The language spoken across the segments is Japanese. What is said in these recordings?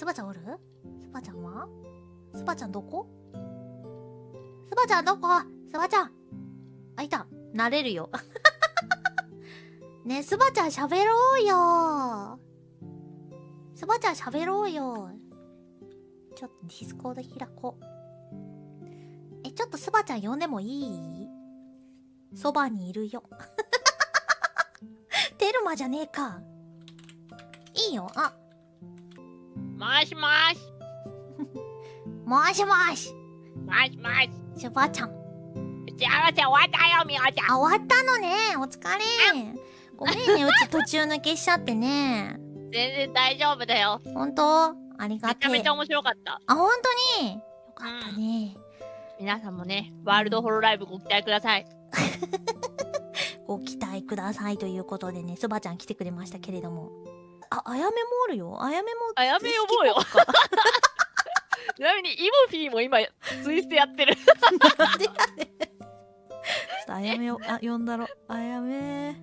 スバちゃんおる？スバちゃんは？スバちゃんどこ？スバちゃんどこ？スバちゃんあ、いた。なれるよ。ねえ、スバちゃん喋ろうよスバちゃん喋ろうよちょっとディスコード開こう。え、ちょっとスバちゃん呼んでもいい？そばにいるよ。テルマじゃねえか。いいよ。あ、もしもし。もしもし。もしもし。スバちゃん。幸せ終わったよ、みおちゃん。あ、終わったのね。お疲れ。ごめんね、うち途中抜けしちゃってね。全然大丈夫だよ。ほんとありがめてえ。ちゃめちゃ面白かった。あ、ほんとに？よかったね。皆さんもね、ワールドホロライブご期待ください。ご期待くださいということでね、スバちゃん来てくれましたけれども。あ、あやめもおるよ。あやめも。あやめ呼ぼうよ。ちなみに、イモフィーも今、ツイステやってる。なんでやねん。ちょっとあやめを、あ、呼んだろ。あやめ。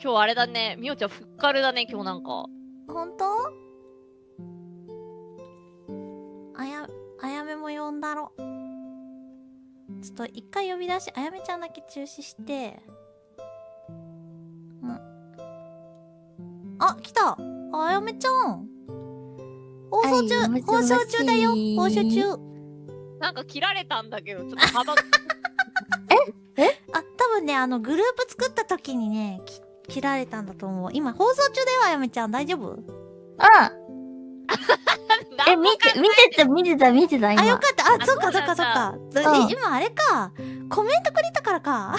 今日あれだね、みおちゃんふっかるだね、今日なんか。ほんとあや、あやめも呼んだろ。ちょっと一回呼び出し、あやめちゃんだけ中止して。あ、来たあやめちゃん放送中、はい放送中だよ放送中なんか切られたんだけど、ちょっと幅、あ、多分ね、あの、グループ作った時にね、き切られたんだと思う。今、放送中だよ、あやめちゃん。大丈夫？あ え、見て、見てた、見てた、見てた、今。あ、よかった。あ、あそっかそっかそっか。うんえ、今あれか。コメントくれたからか。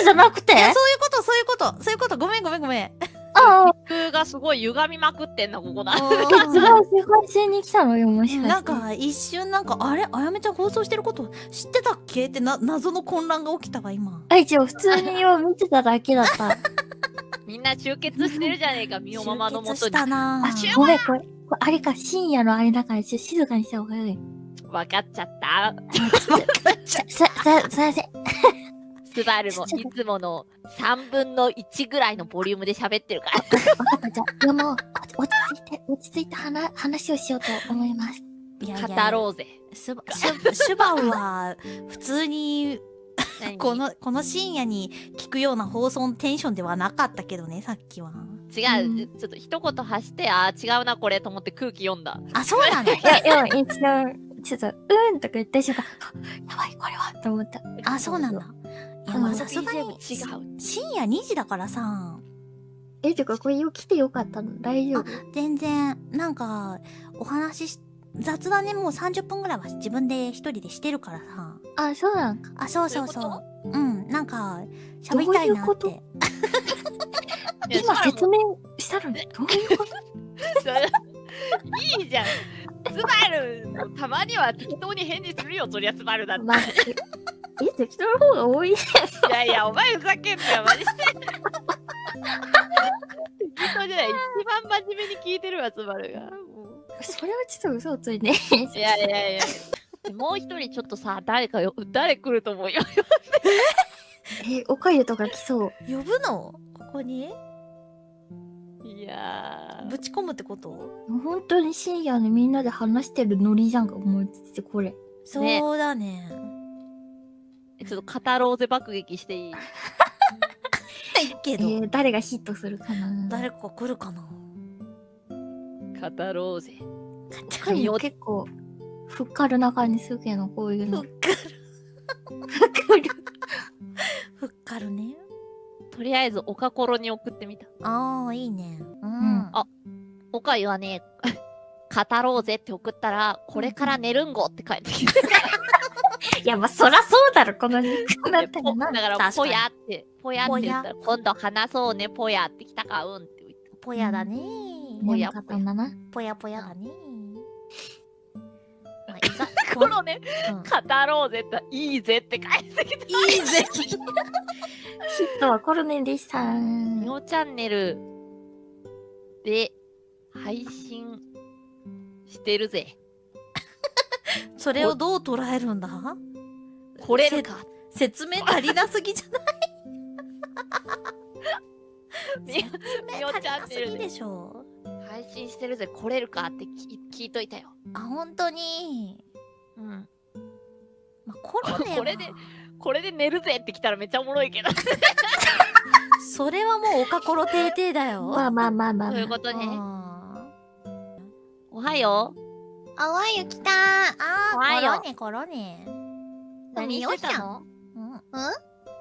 え、そういうことじゃなくて？いや、そういうこと、そういうこと、そういうこと。ごめんごめんごめん。ああ、空がすごい歪みまくってんな、ここだ。違う、世界線に来たのよ、もしかして。なんか、一瞬なんか、あれあやめちゃん放送してること知ってたっけ？ってな、謎の混乱が起きたわ、今。あ、一応、普通によ、見てただけだった。みんな集結してるじゃねえか、みおママのもとに。集結したなあ、ぁ。ごめん、これ、これあれか、深夜のあれだから、ちょっと静かにした方がいい。わかっちゃった。さ、さ、さ、すいません。スバルも いつもの3分の1ぐらいのボリュームで喋ってるから。わかった、じゃあ、でも、落ち着いて、落ち着いて話、話をしようと思います。いやいや語ろうぜ。シュバ、シュバは、普通に、何？この、この深夜に聞くような放送のテンションではなかったけどね、さっきは。違う、ちょっと一言発して、あー違うな、これと思って空気読んだ。あ、そうなんだ。いや、いや、一応、ちょっと、うんとか言った瞬間、やばい、これは、と思った。あ、そうなんだ。いや、まあさすがに、違う。深夜2時だからさ、え、てか、これよ、来てよかったの？大丈夫？全然、なんか、お話し、雑談ね、もう30分ぐらいは自分で一人でしてるからさ。あ、そうなんか。あ、そうそうそう。うん、なんか、喋りたいなっどういうこと？て。今説明したの？に、どういうこと？いいじゃん。スバルもたまには適当に返事するよ、そりゃスバルだって。まあ、え、え適当の方が多いね。いやいや、お前ふざけんなよ、マジで。適当じゃない。一番真面目に聞いてるわ、スバルが。もそれはちょっと嘘をついて。ういやいやいや。もう一人ちょっっとさ、誰かよ、誰来ると思うよ。え、おかゆとか来そう。呼ぶの？ここに？いやーぶち込むってこと？本当に深夜にみんなで話してるノリじゃんか、思いつつこれ。そうだね。ちょっと語ろうぜ爆撃していい？いいけど、えー、誰がヒットするかな？誰か来るかな？語ろうぜ。おかゆ結構、ふっかるな感じするけど、こういうの。ふっかる。ふっかる。ふっかるね。とりあえず、おかころに送ってみた。ああ、いいね。うん。んあおかゆはね、語ろうぜって送ったら、これから寝るんごって帰ってきて。いや、まあ、そらそうだろ、この時間だったらな。ぽだから、ぽやって、ぽやって言ったら、今度話そうね、ぽやってきたか、うんって言って。ぽやだね。ぽや眠かったんだな。ぽやぽやだね。まあ、いざこのね、うん語ろうぜって、いいぜって返ってきて。いいぜ。ヒットはコロネでした。みおチャンネルで配信してるぜ。それをどう捉えるんだ？来れるか。説明足りなすぎじゃない？み 説明みお足りなすぎチャンネルででしょ配信してるぜ来れるかってき聞いといたよ。あ、本当に？うん。まあ、コロネは これでこれで寝るぜって来たらめっちゃおもろいけど。それはもうおかころていていだよ。まあまあまあまあ。そういうまあ。ことね。あおはよーあわゆ来たあー、おはよコロネコロネ。う何してたの？うん。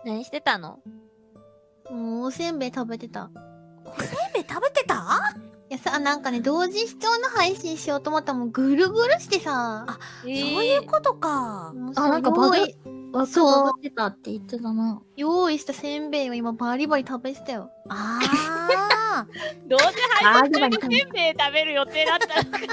何してたの？もうおせんべい食べてた。おせんべい食べてた？いやさ、なんかね、同時視聴の配信しようと思ったらもうぐるぐるしてさ。あそうそういうことか。あなんかバグ用意わそうバグってたって言ってたな。用意したせんべいを今バリバリ食べてたよ。ああ。どうせ配信中にせんべい食べる予定だったのかよ